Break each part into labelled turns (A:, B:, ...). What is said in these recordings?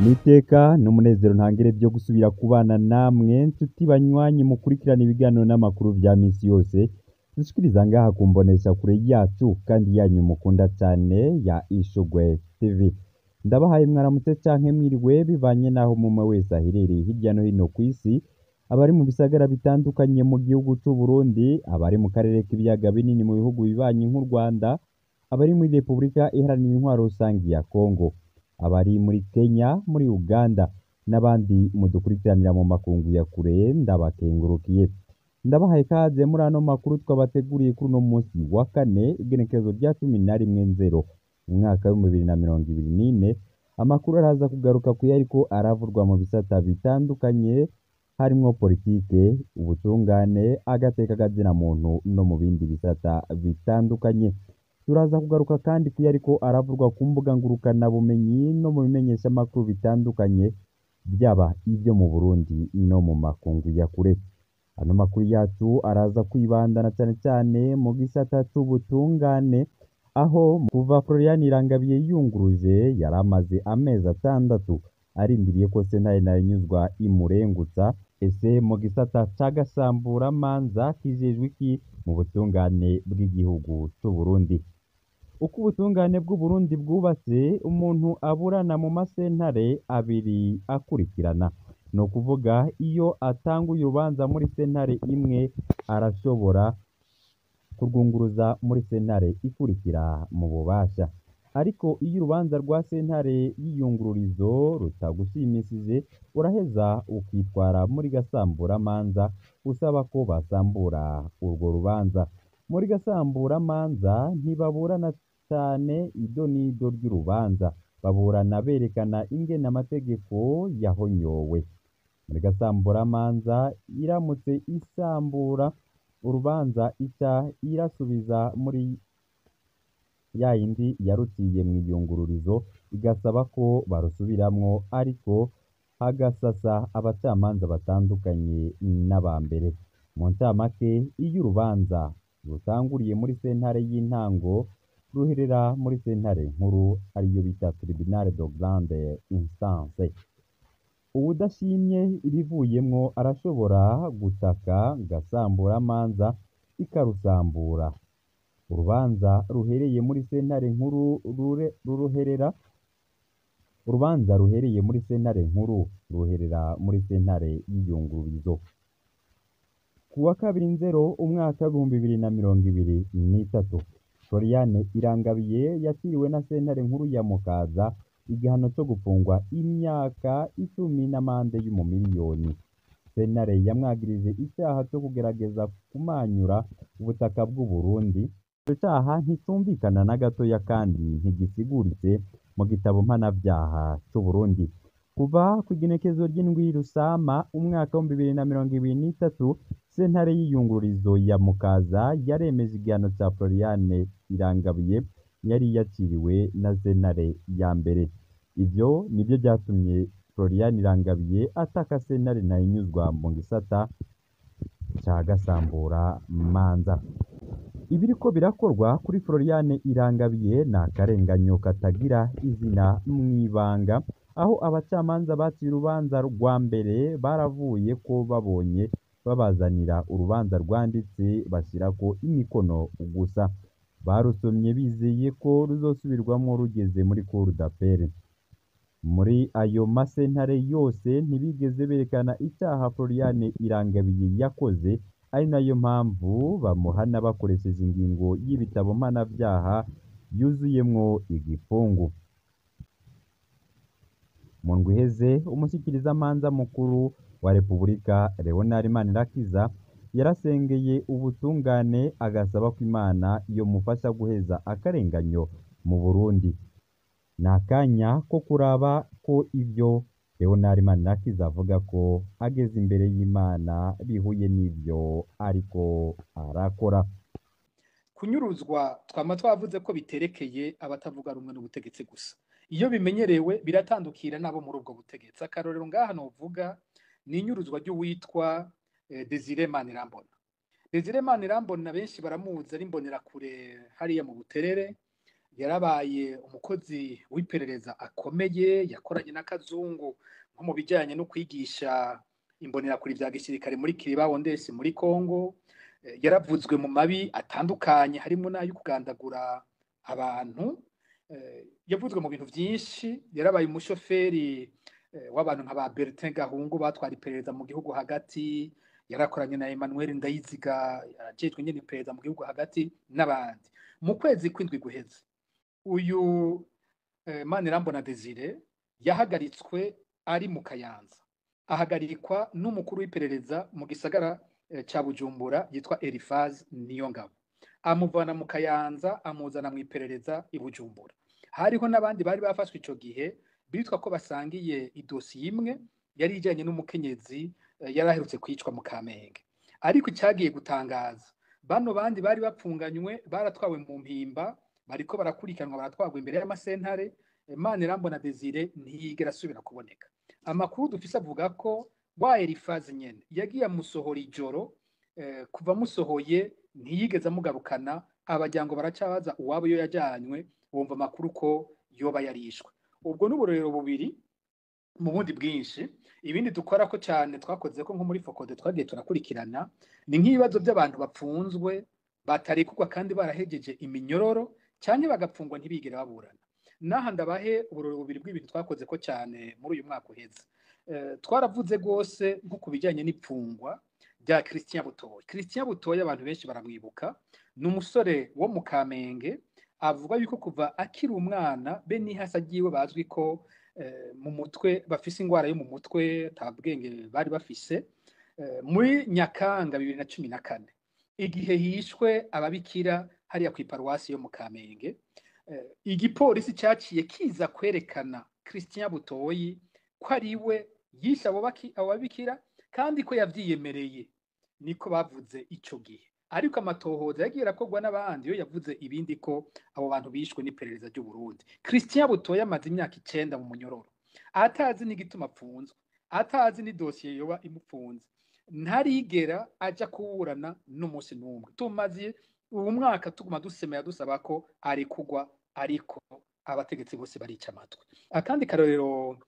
A: Niteka n'umunezero ntangere vyo gusubira kubana namwe nshuti banywanyi mukurikirana ibiganiro n'amakuru vya misi yose dushikiriza ngaha ku mbonesha kure yacu kandi yanyu mukunda cane ya Ishugwe TV. Ndabahaye mwaramutse canke mwiriwe bivanye n'aho umwe wese aherereye hirya no hino kw'isi, abari mu bisagara bitandukanye mu gihugu c'Uburundi, abari mu karere k'ibiyaga binini mu bihugu bibanyi nk'u Rwanda, abari muri Repubulika Iharanira Intwaro Rusangi ya Kongo, abari muri Kenya, muri Uganda n'abandi mudukurikiranira mu makungu ya kure ndabakengurukiye. Ndabahaye kaze muri ano makuru twabateguriye kuri uno munsi wa kane igenekezo rya cumi na rimwe nzero umwaka w'ibihumbi bibiri na mirongo ibiri n'ine, amakuru araza kugaruka ku ariko aravurwa mu bisata bitandukanye harimo politike, ubutungane, agateka k'azina muntu no mu bindi bisata bitandukanye. Turaza kugaruka kandi kuyariko aravurwa ku mbuga ngurukana bumenyi no mu bimenyeshamakuru bitandukanye vyaba ivyo mu Burundi no mu makungu ya kure. Ano makuru yacu araza kwibandana cane cane mu gisata c'ubutungane aho kuva Florian Irangabiye yunguruje yari amaze amezi atandatu arindiriye ko sentare ntahinyuzwa imurengutsa, ese mu gisata c'agasamburamanza kijejwe iki mu butungane bw'igihugu c'Uburundi? Uko ubutungane bw'Uburundi bwubatse, umuntu aburana mu masentare abiri akurikirana. Ni ukuvuga iyo atanguye urubanza muri sentare imwe arashobora kurwunguruza muri sentare ikurikira mu bubasha. Ariko iyo urubanza rwa sentare y'iyungururizo rutagushimishije, uraheza ukitwara muri gasamburamanza usaba ko basambura urwo rubanza. Muri gasamburamanza ntibaburana cane ido n'ido ry'urubanza, baburana berekana ingene amategeko yahonyowe. Muri gasamburamanza iramutse isambura urubanza ica irasubiza muri ya yindi yaruciye mw'iyungururizo, igasaba ko barusubiramwo ariko hagasasa abacamanza batandukanye n'abambere. Mu ncamake iyo urubanza rutanguriye muri sentare y'intango ruherera muri sentare nkuru ariyo bita tribunal de grande instance. Uwudashimye ibivuyemwo arashobora gutaka gasamburamanza ikarusambura. Urubanza ruhereye muri sentare nkuru ruruherera urubanza ruhereye muri sentare nkuru ruherera muri sentare y'iyungururizo. Ku wa kabiri nzero umwaka w'ibihumbi bibiri na mirongo ibiri n'itatu, Florian Irangabiye yaciriwe na sentare nkuru ya Mukaza igihano co gufungwa imyaka icumi n'amande y'umumiliyoni. Sentare yamwagirije icaha co kugerageza kumanyura ubutaka bw'Uburundi. Ico caha nticumvikana na gatoya kandi ntigisiguritse mu gitabo mpanavyaha c'Uburundi. Kuva kw'igenekezo ry'indwi Rusama umwaka w'ibihumbi bibiri na mirongo ibiri n'itatu, sentare y'iyungururizo ya Mukaza yaremeje igihano ca Florian Irangabiye yari yaciriwe na sentare ya mbere. Ivyo nivyo vyatumye Florian Irangabiye ataka sentare ntahinyuzwa mu gisata ca gasamburamanza. Ibiriko birakorwa kuri Florian Irangabiye ni akarenganyo katagira izina mw'ibanga, aho abacamanza baciye urubanza rwa mbere baravuye ko babonye babazanira urubanza rwanditse bashirako imikono gusa. Barusomye bizeye ko ruzosubirwamwo rugeze muri cour d'appel. Muri ayo masentare yose ntibigeze berekana icaha Florian Irangabiye yakoze, ari na yo mpamvu bamuhana bakoresheje ingingo y'ibitabo mpanavyaha yuzuyemwo igipfungu. Mu ndwi iheze umushikirizamanza mukuru wa Repubulika Leonard Manirakiza yarasengeye ubutungane agasaba ko Imana yomufasha guheza akarenganyo mu Burundi. Ni akanya ko kuraba ko ivyo Leonard Manirakiza avuga ko ageze imbere y'Imana bihuye n'ivyo ariko arakora.
B: Kunyuruzwa twama twavuze ko biterekeye abatavuga rumwe n'ubutegetsi gusa. Iyo bimenyerewe biratandukira n'abo muri ubwo butegetsi. Akarorero ngaha novuga ni inyuruzwa ry'uwitwa eh, Desire Manirambona. Desire Manirambona benshi baramuzi ari imbonerakure hariya mu buterere. Yarabaye umukozi w'iperereza akomeye yakoranye n'akazungu nko mu bijyanye no kwigisha imbonerakure bya gisirikare muri kiribaho ndetse muri congo yaravuzwe mu mabi atandukanye harimo n'ayo kugandagura abantu. Yavuzwe mu bintu byinshi yarabaye umushoferi w'abantu nka ba Bertin Gahungu batwara iperereza mu gihugu hagati yarakoranye na Emmanuel Ndayiziga ajejwe nyine iperereza mu gihugu hagati n'abandi. Mu kwezi kw'indwi guheze uyu Manirambona Desire yahagaritswe ari mu Kayanza. Ahagarikwa n'umukuru w'iperereza mu gisagara cya Bujumbura yitwa Elifaz Niyongabo. Amuvana mu Kayanza amuzana mu iperereza i Bujumbura. Hariho n'abandi bari bafashwe ico gihe bitwa ko basangiye idosiye imwe yari ijyanye n'umukenyezi yari aherutse kwicwa mu Kamenge. Ariko icyagiye gutangaza bano bandi bari bapfunganywe baratwawe mu mpimba bariko barakurikiranwa baratwagwa imbere y'amasentare Manirambona Desire ntiyigera asubira kuboneka. Amakuru dufise avuga ko wa Elifazi nyene. Yagiye amusohora ijoro kuva amusohoye ntiyigeze amugarukana abajyango baracabaza uwabo iyo yajyanywe bumva amakuru ko yoba yarishwe. Ubwo n'uburorero bubiri mu bundi bwinshi ibindi dukora ko cyane twakoze ko nko muri fokode twagiye turakurikirana ni nk'ibibazo by'abantu bapfunzwe batarekugwa kandi barahegeje iminyororo cyane bagapfungwa ntibigere baburana. N'aha ndabahe uburorero bubiri bw'ibintu twakoze ko cyane muri uyu mwaka uheze. Twaravuze rwose nko ku bijyanye n'ipfungwa rya christian butoya christian butoya abantu benshi baramwibuka. Ni umusore wo mu kamenge avuga yuko kuva akiri umwana be n'ihasa agiwe bazwi ko mu mutwe bafise indwara yo mu mutwe nta bwenge bari bafise muri nyakanga bibiri na cumi na kane. Igihe hishwe ababikira hariya ku iparuwasi yo mu kamenge. Igipolisi cyaciye kiza kwerekana christian butoyi ko ari we yishe abo babikira kandi ko yabyiyemereye. Niko bavuze icyo gihe. Ariko amatohoza yagiye arakorwa n'abandi yo yavuze ibindi ko abo bantu bishwe n'iperereza ry'u Burundi christian butoya amaze imyaka icyenda mu munyororo. Atazi n'igituma apfunzwe atazi n'idosiye yoba imupfunze. Ntarigera ajya kuburana n'umunsi n'umwe. Tumaze ubu mwaka tuguma dusemera dusaba ko ari kugwa ariko abategetsi bose barica amatwi. Akandi karorero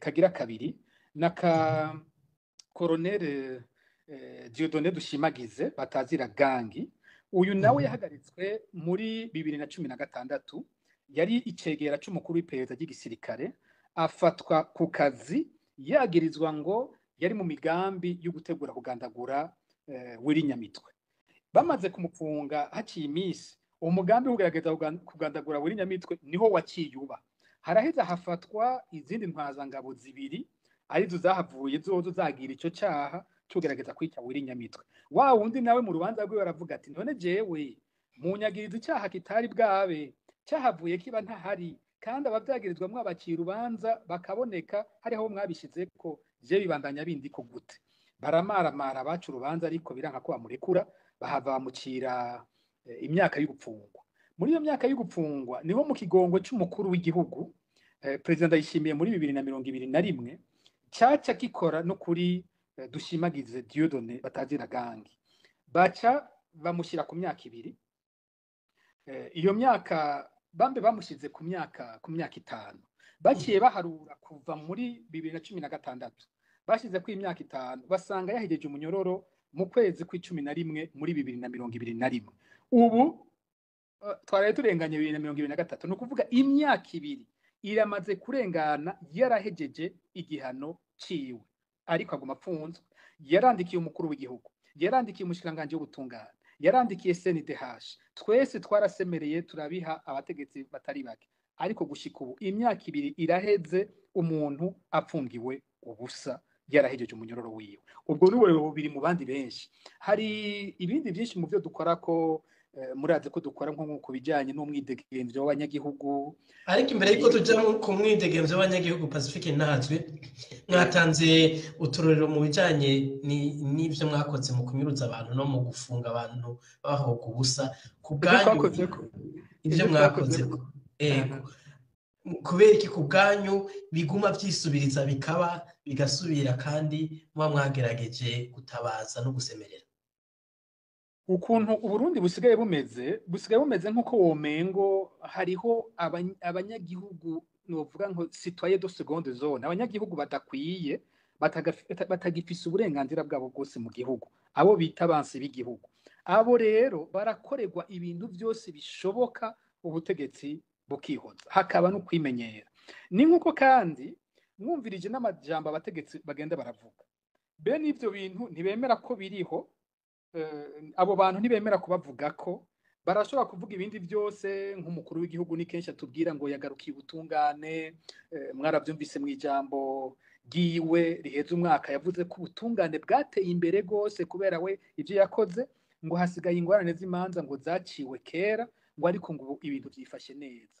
B: kagira kabiri naka koronere Dieudonné dushimagize batazira gangi. Uyu nawe yahagaritswe muri bibiri na cumi na gatandatu. Yari icegera c'umukuru w'iperereza ry'igisirikare afatwa ku kazi yagirizwa ngo yari mu migambi yo gutegura kugandagura wiri nyamitwe. Bamaze kumufunga haciye iminsi. Umugambi wo kugerageza kugandagura wiri nyamitwe ni ho waciyuba haraheza hafatwa izindi ntwazangabo zibiri ari zo zahavuye zozo zagira ico caha tugerageza kwica wiri nyamitwe. Wa wundi nawe mu rubanza rwiwe aravuga ati none jewe munyagiriza icyaha kitari bwabe cyahavuye kiba ntahari kandi abavyagirizwa mwabakira urubanza bakaboneka hariho mwabishize ko je bibandanya bindi ko gute? Baramaramara bacu urubanza ariko biranka ko bamurekura bahava bamucira imyaka y'ugupfungwa muri iyo myaka y'ugupfungwa ni ho mu kigongo c'umukuru w'igihugu perezida ndayishimiye muri bibiri na mirongo ibiri na rimwe cyaca gikora no kuri dushimagize Dieudonné batazira gangi baca bamushyira ku myaka ibiri iyo myaka bambe bamushyize ku myaka ku myaka itanu baciye baharura kuva muri bibiri na cumi na gatandatu bashyize ku imyaka itanu basanga yahegeje umunyororo mu kwezi kw'icumi na rimwe muri bibiri na mirongo ibiri na rimwe ubu twaraye turenganye bibiri na mirongo ibiri na gatatu ni ukuvuga imyaka ibiri iramaze kurengana yarahegeje igihano ciwe. Ariko aguma apfunzwe. Yarandikiye umukuru w'igihugu. Yarandikiye umushikiranganji w'ubutungane. Yarandikiye CNDH twese twarasemereye turabiha abategetsi batari bake. Ariko gushika ubu imyaka ibiri iraheze umuntu apfungiwe ubusa. Yarahejeje umunyororo wiwe. Ubwo n'uburero bubiri mu bandi benshi. Hari ibindi byinshi mu byo dukora ko murazi ko dukora nko ku bijyanye n'umwidegemvyo w'abanyagihugu.
C: Ariko imbere y'uko tujya ku mwidegemvyo w'abanyagihugu pacifique ntazwi mwatanze uturorero mu bijyanye n'ibyo mwakoze mu kunyuruza abantu no mu gufunga abantu bahoga ubusa ku bwanyu ibyo mwakoze kubera iki ku bwanyu biguma byisubiriza bikaba bigasubira kandi muba mwagerageje gutabaza no gusemerera.
B: Ukuntu uburundi busigaye bumeze busigaye bumeze nk'uko womengo hariho abany- abanyagihugu novuga ngo citoyen de seconde zone. Abanyagihugu badakwiye batagifise uburenganzira bwabo bwose mu gihugu. Abo bita abansi b'igihugu. Abo rero barakorerwa ibintu byose bishoboka ubutegetsi bukihoza. Hakaba no kwimenyera ni nk'uko kandi mwumvirije n'amajambo abategetsi bagenda baravuga. Bene ibyo bintu ntibemera ko biriho abo bantu ntibemera kubavuga ko barashobora kuvuga ibindi byose nk'umukuru w'igihugu ni kenshi atubwira ngo yagarukiye ubutungane eh, mwarabyumvise mu ijambo ryiwe riheze umwaka yavuze ko ubutungane bwateye imbere rwose kubera we ibyo yakoze ngo hasigaye ingorane z'imanza ngo zaciwe kera ngo ariko ngo ibintu byifashe neza.